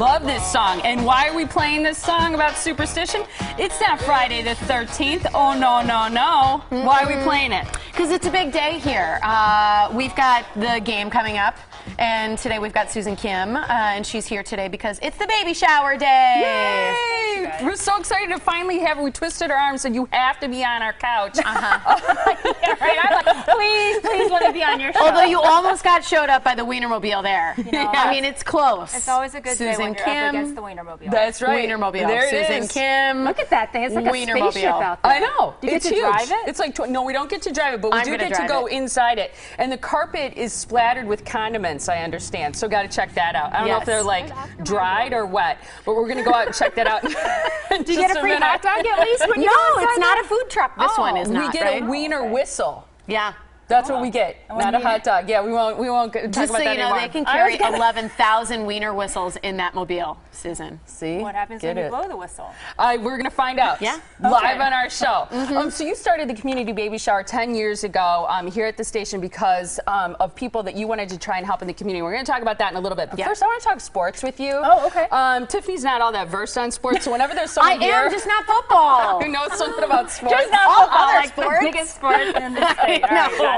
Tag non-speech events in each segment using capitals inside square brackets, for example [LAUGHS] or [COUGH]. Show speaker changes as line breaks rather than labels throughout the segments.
Love this song. And why are we playing this song about superstition? It's not Friday the 13th. Oh, no, no, no. Why are we mm-hmm. playing it?
Because it's a big day here. Uh, we've got the game coming up. And today we've got Susan Kim, uh, and she's here today because it's the baby shower day.
Yay! We're so excited to finally have her. We twisted her arm and said, You have to be on our couch.
Uh-huh. [LAUGHS]
Yeah, right. I'm like, please, please let me be on your [LAUGHS] show.
Although you almost got showed up by the Wienermobile there. [LAUGHS]
know,
I mean, it's close.
it's always a good day
Susan
when you're
Kim.
up against the Wienermobile.
That's right.
Wienermobile.
There it
Susan
is.
Kim.
Look at that thing. It's like a
Wienermobile.
spaceship out there.
I know.
Do you
it's
get to
huge.
drive it?
It's like tw- no, we don't get to drive it, but we
I'm
do get to go
it.
inside it. And the carpet is splattered with condiments. I understand. So got to check that out. I don't know if they're like dried or wet, but we're gonna go out and check that out. [LAUGHS] [LAUGHS]
Do you get a free hot dog at least when you
No,
go
it's not a food truck. This
Oh,
one is
we
not.
we get
right?
a wiener whistle.
Yeah.
That's what we get,
when
not a hot dog. Yeah, we won't. We won't talk
Just
about
so
that
you know,
anymore.
they can carry
gonna-
11,000 wiener whistles in that mobile, Susan.
See,
What happens
get
when you blow the whistle?
Uh, we're going to find out
Yeah.
live
Okay.
on our show. [LAUGHS]
Mm-hmm.
Um, so you started the community baby shower 10 years ago um, here at the station because um, of people that you wanted to try and help in the community. We're going to talk about that in a little bit. But
Yeah.
first, I want to talk sports with you.
Oh, okay.
Um, Tiffany's not all that versed on sports, so whenever there's [LAUGHS]
I
someone here
am just not football. [LAUGHS]
who knows something about sports,
Just not
All
football,
other
like
sports.
the biggest sport in the state.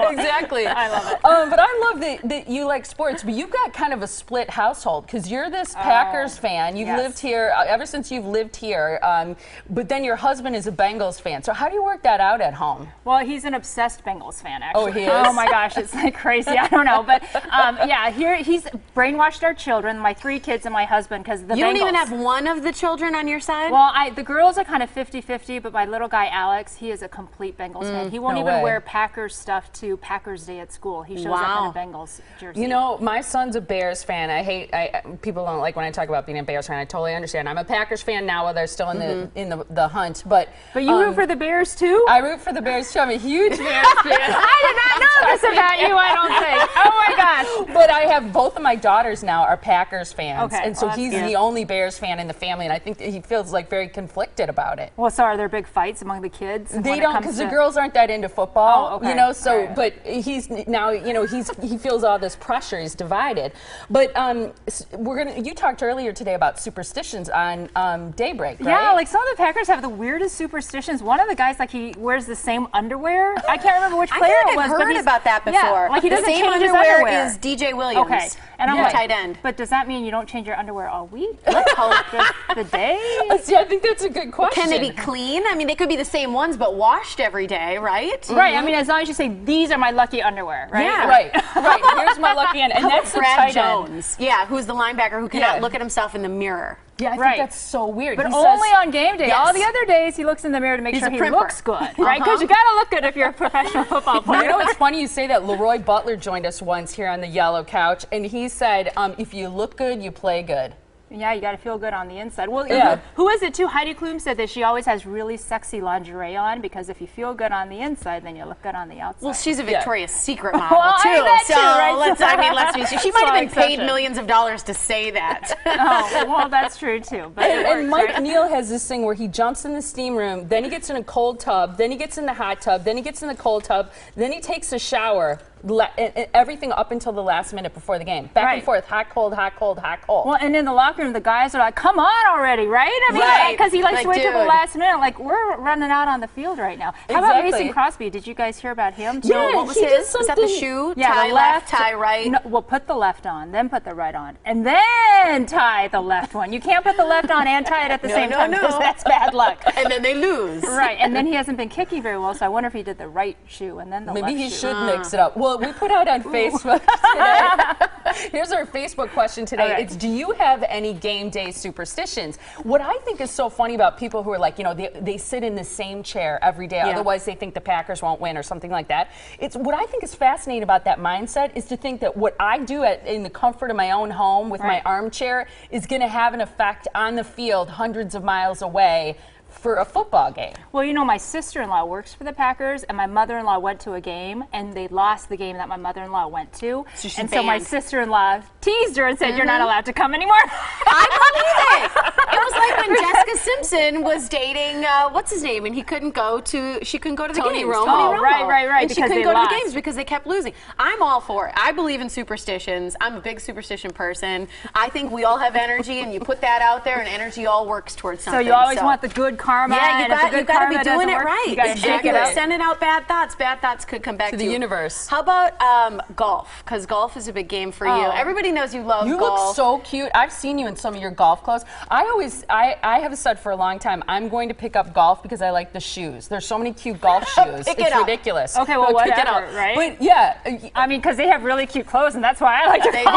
[LAUGHS]
Exactly.
I love it.
Um, but I love that, that you like sports, but you've got kind of a split household because you're this Packers fan. You've
yes.
lived here uh, ever since you've lived here, um, but then your husband is a Bengals fan. So how do you work that out at home?
Well, he's an obsessed Bengals fan, actually.
Oh, he is?
Oh my gosh, it's like crazy. I don't know, but um, yeah, here he's brainwashed our children, my three kids and my husband, because the
You don't even have one of the children on your side?
Well, I, the girls are kind of 50-50, but my little guy Alex, he is a complete Bengals fan. He won't
no
even
way.
wear Packers stuff to Packers Day at school. He shows
Wow.
up in a Bengals jersey.
You know, my son's a Bears fan. I hate I, people don't like when I talk about being a Bears fan. I totally understand. I'm a Packers fan now, while they're still in the in the, the hunt. But
but you
um,
root for the Bears too?
I root for the Bears too. I'm a huge [LAUGHS] Bears fan.
I did not know this about you. I don't think. [LAUGHS] Oh my gosh.
But I have both of my daughters now are Packers fans,
Okay,
and so
well,
he's
good.
the only Bears fan in the family, and I think that he feels like very conflicted about it.
Well, so are there big fights among the kids?
They don't because the girls aren't that into football,
Oh, okay.
you know. So,
Alright.
but he's now, you know, he's he feels all this pressure. He's divided. But um, we're gonna. You talked earlier today about superstitions on um, Daybreak, right?
Yeah, like some of the Packers have the weirdest superstitions. One of the guys, like he wears the same underwear. I can't remember which [LAUGHS] player
like
it was.
I've
but
heard
he's-
about that
yeah,
before.
like he doesn't
same
change
underwear,
underwear.
is DJ Williams.
Okay, and I'm
the
like,
tight end.
But does that mean you don't change your underwear all week? [LAUGHS] Let's hope just the day. [LAUGHS]
See, I think that's a good question.
Can they be clean? I mean, they could be the same ones, but washed every day, right?
Right. I mean, as long as you say these are my lucky underwear, right?
Yeah.
Right, right. [LAUGHS] Here's my lucky end, and that's the
Brad
tight end.
Jones. Yeah, who's the linebacker who cannot
Yeah.
look at himself in the mirror.
Yeah, I think
Right.
that's so weird.
But
He
only
says-
on game day.
Yes.
All the other days, he looks in the mirror to make
He's
sure he
primper.
looks good, right? Because
Uh-huh.
you got to look good if you're a professional football player. [LAUGHS]
You know, it's funny you say that. Leroy Butler joined us once here on the yellow couch, and he said, um, "If you look good, you play good."
Yeah, you got to feel good on the inside. Well,
Yeah.
who is it too? Heidi Klum said that she always has really sexy lingerie on because if you feel good on the inside, then you look good on the outside.
Well, she's a
Yeah.
Victoria's Secret [LAUGHS] model
Well,
too.
mean that
so
too, right?
let's. I mean, let's be. [LAUGHS] She might have been paid millions of dollars to say that. [LAUGHS]
oh, well, that's true too. But it
And, and Mike
right?
Neal has this thing where he jumps in the steam room, then he gets in a cold tub, then he gets in the hot tub, then he gets in the cold tub, then he takes a shower. Le- and, and everything up until the last minute before the game, back and forth, hot, cold, hot, cold, hot, cold.
Well, and in the locker room, the guys are like, "Come on already, right?" I mean,
Right.
because he likes
Like,
to wait till the last minute. Like we're running out on the field right now. How about Mason Crosby? Did you guys hear about him?
Yeah,
what was
he
his? Was that the shoe?
Yeah,
tie
the
left, tie right.
No, well, put the left on, then put the right on, and then tie the left one. You can't put the left on and tie it at the [LAUGHS]
No,
same
no,
time
no.
because that's bad luck. [LAUGHS]
and then they lose.
right, and then he hasn't been kicking very well, so I wonder if he did the right shoe and then the
Maybe
left shoe.
Maybe he
shoe.
should mix ah. it up. Well, we put out on Facebook [LAUGHS] today. Here's our Facebook question today.
Okay.
It's do you have any game day superstitions? What I think is so funny about people who are like, you know, they, they sit in the same chair every day,
Yeah.
otherwise they think the Packers won't win or something like that. It's what I think is fascinating about that mindset is to think that what I do at, in the comfort of my own home with
Right.
my armchair is going to have an effect on the field hundreds of miles away for a football game.
Well, you know, my sister-in-law works for the Packers, and my mother-in-law went to a game, and they lost the game that my mother-in-law went to.
So
and so my sister-in-law teased her and said, "You're not mm-hmm. allowed to come anymore."
I believe it. [LAUGHS] It was was like when Jessica Simpson was dating uh, what's his name, and he couldn't go to she couldn't go to the
Tony
games.
Romo.
Tony
Oh, right, right, right,
And she
because
couldn't
they
go to the
lost.
games because they kept losing. I'm all for it. I believe in superstitions. I'm a big superstition person. I think we all have energy, and you put that out there, and energy all works towards something.
So you always want the good karma.
yeah, you
and
got you got to be doing it
work,
right.
You got to shake it
You're
up.
sending out bad thoughts. Bad thoughts could come back to,
the
you.
universe.
How about um, golf? Because golf is a big game for you.
Oh.
Everybody knows you love golf.
You
golf.
look so cute. I've seen you in some of your golf clothes. I always, I, I have said for a long time, I'm going to pick up golf because I like the shoes. There's so many cute golf [LAUGHS] shoes.
Pick
it's
it
ridiculous.
Okay, well,
No, pick it
whatever,
up.
right?
But yeah, uh,
I mean, because they have really cute clothes, and that's why I like to.
They do. [LAUGHS]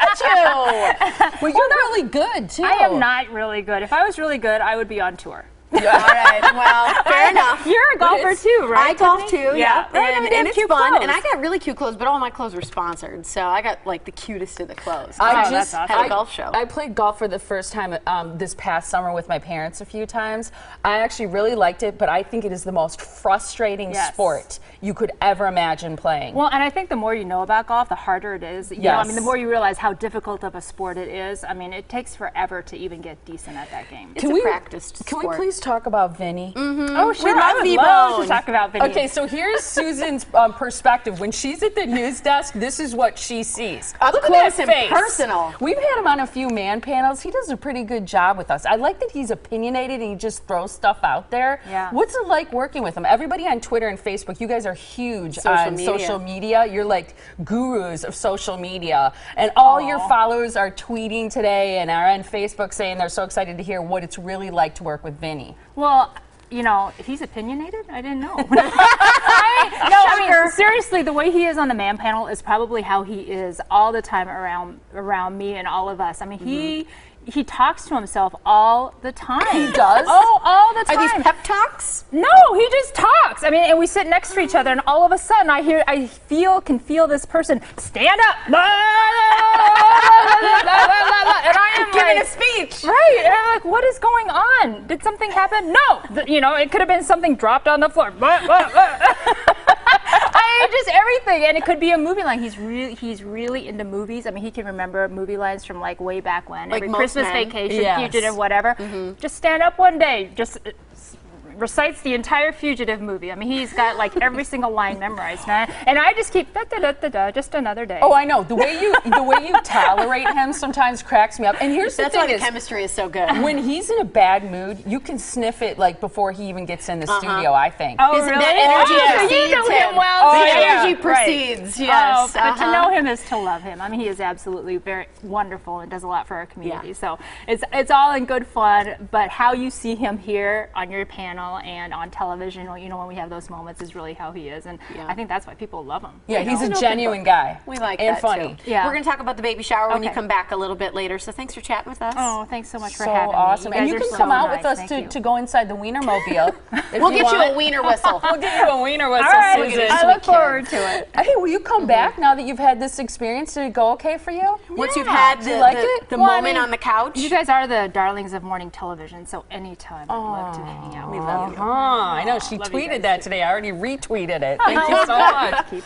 At you. [LAUGHS]
well, you're really good too.
I am not really good. If I was really good, I would be on tour.
All right. Well, fair [LAUGHS] enough.
You're a golfer too, right?
I golf
Tiffany?
too, yeah,
Right,
and,
they have
and it's
cute
fun.
clothes.
And I got really cute clothes, but all my clothes were sponsored, so I got like the cutest of the clothes.
I
Oh,
just
that's awesome.
Had a
I-
golf show.
I played golf for the first time um, this past summer with my parents a few times. I actually really liked it, but I think it is the most frustrating
Yes.
sport you could ever imagine playing.
Well, and I think the more you know about golf, the harder it is. You know, I mean, the more you realize how difficult of a sport it is. I mean, it takes forever to even get decent at that game.
it's a practiced
Can
sport.
we please talk about Vinny?
oh, sure.
love
I would
V-Bone.
love to talk about Vinny.
Okay, so here's [LAUGHS] Susan's um, perspective. When she's at the news desk, this is what she sees.
Up
Look
close
at that face.
personal.
We've had him on a few man panels. He does a pretty good job with us. I like that he's opinionated and he just throws stuff out there.
Yeah.
What's it like working with him? Everybody on Twitter and Facebook, you guys are huge
Social
on
media.
social media. You're like gurus of social media. And all your followers are tweeting today and are on Facebook saying they're so excited to hear what it's really like to work with Vinny.
Well, you know, he's opinionated. I didn't know. [LAUGHS] I, no, I mean seriously, the way he is on the man panel is probably how he is all the time around around me and all of us. I mean, he mm-hmm. he talks to himself all the time.
He does?
Oh, all the time.
Are these pep talks?
No, he just talks. I mean, and we sit next to each other, and all of a sudden, I hear, I feel, can feel this person stand up, [LAUGHS] and I am
Giving
like,
a speech.
Right, and I'm like, what is going on? Did something happen? No, you know, it could have been something dropped on the floor. [LAUGHS] I just everything, and it could be a movie line. He's really, he's really into movies. I mean, he can remember movie lines from like way back when,
Like
every Christmas
men.
vacation,
Yes.
fugitive, whatever. Mm-hmm. Just stand up one day, just. Uh, uh, s- Recites the entire fugitive movie. I mean, he's got like every [LAUGHS] single line memorized, and I, and I just keep da da da da da. Just another day.
Oh, I know. The way you the way you tolerate him sometimes cracks me up. And here's the thing.
That's why the
is,
chemistry is so good.
when he's in a bad mood, you can sniff it like before he even gets in the studio. I think.
Oh,
His-
really?
the energy
oh, so you know him
him.
well.
Oh,
too.
the
yeah.
proceeds.
Right.
yes.
Oh, but to
uh-huh.
know him is to love him. I mean, he is absolutely very wonderful and does a lot for our community.
Yeah.
So it's it's all in good fun. But how you see him here on your panel and on television, you know, when we have those moments, is really how he is, and
Yeah.
I think that's why people love him.
yeah, he's
know?
a genuine guy.
We like
and
that
funny.
too.
Yeah.
We're going to talk about the baby shower when you come back a little bit later. So thanks for chatting with us.
Oh, thanks so much for
So
having
awesome.
me.
and you
are
can
so
come out
nice.
with us
Thank
to,
you.
to go inside the Wienermobile. [LAUGHS] if
we'll
you
get you a wiener whistle. [LAUGHS]
We'll give you a wiener whistle,
All right,
Susan.
I look forward to it. [LAUGHS]
Hey, will you come back now that you've had this experience? Did it go okay for you?
Once you've had the,
you like
the, the
Well, I
moment
mean,
on the couch.
You guys are the darlings of morning television, so anytime I'd love to hang out.
we love you.
Uh-huh. I know. She
Love
tweeted that today. I already retweeted it. [LAUGHS] Thank you so [LAUGHS] much.
Keep